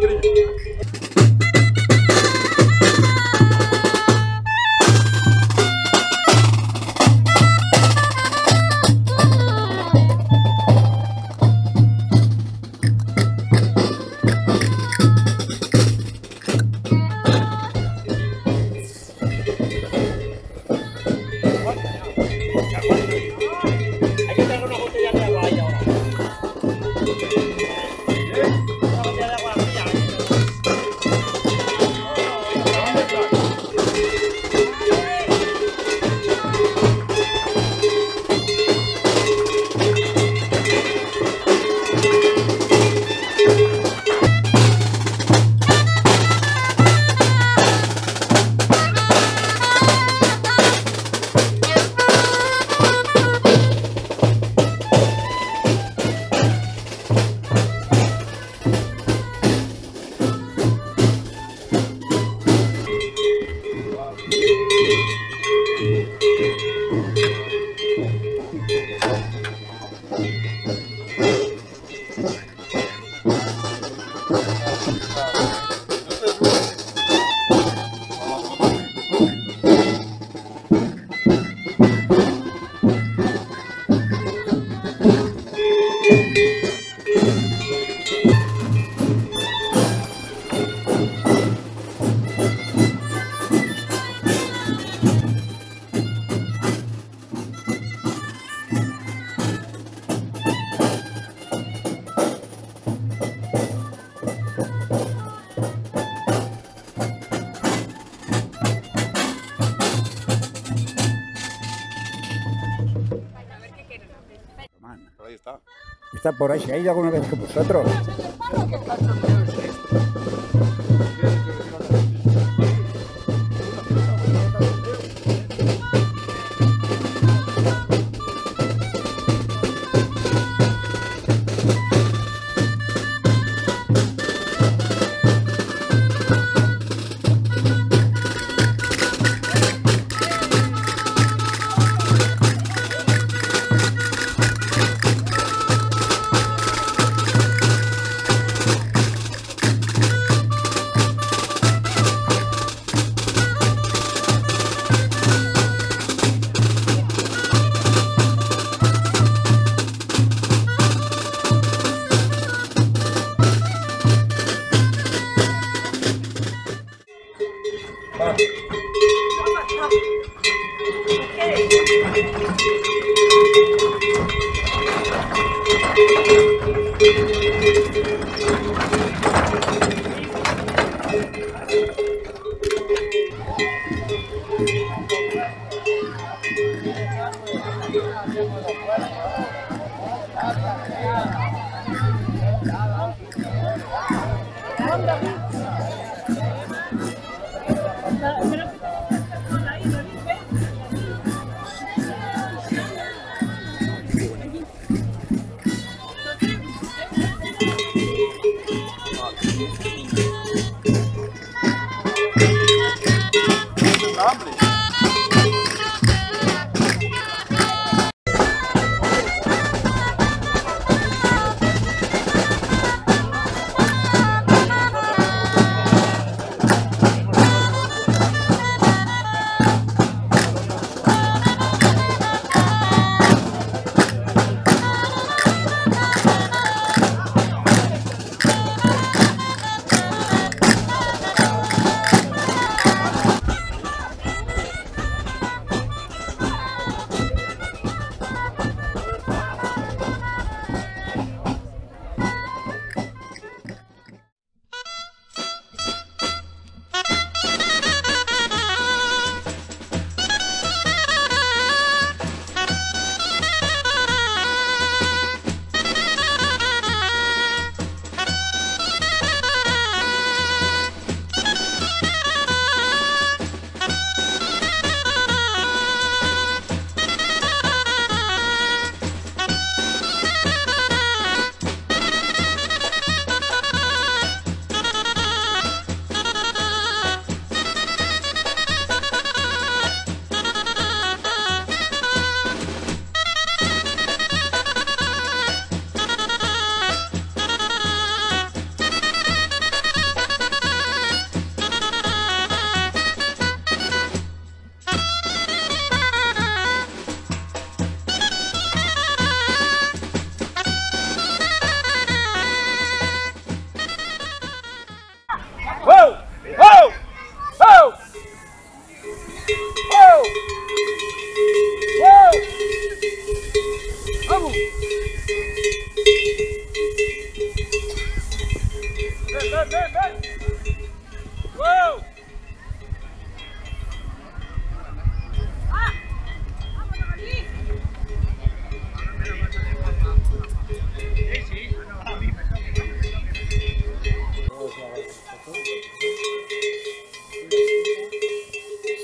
gonna do? Ahí está. Está por ahí, ¿se ha ido alguna vez con vosotros?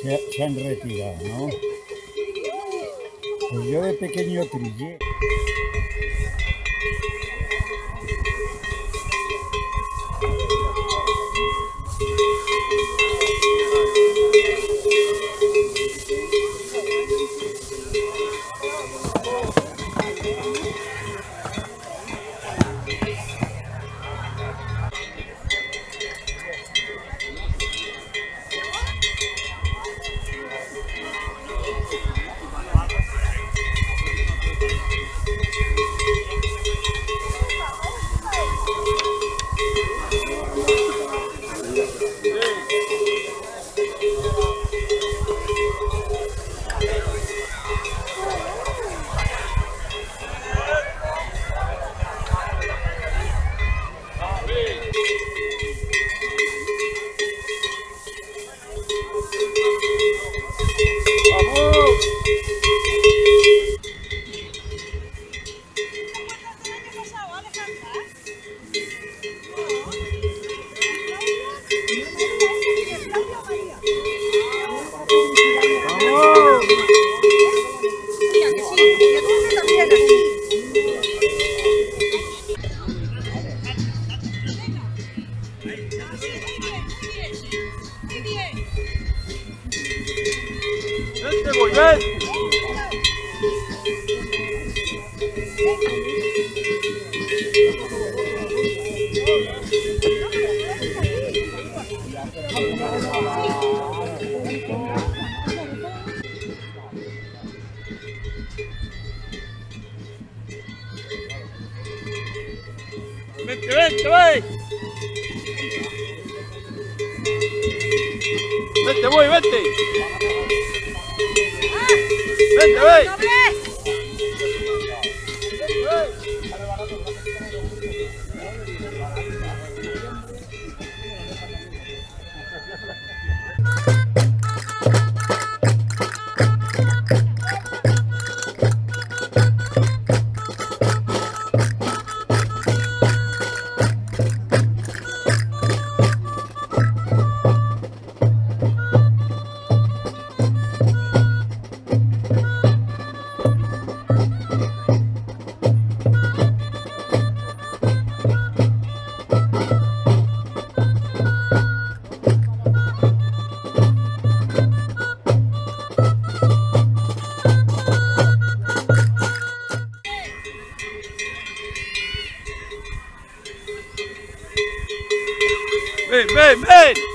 Se, han retirado, ¿no? Pues yo de pequeño trillé. ¡Vente, vente, ven! ¡Vente, voy, vente! ¡Vente, ven! 预备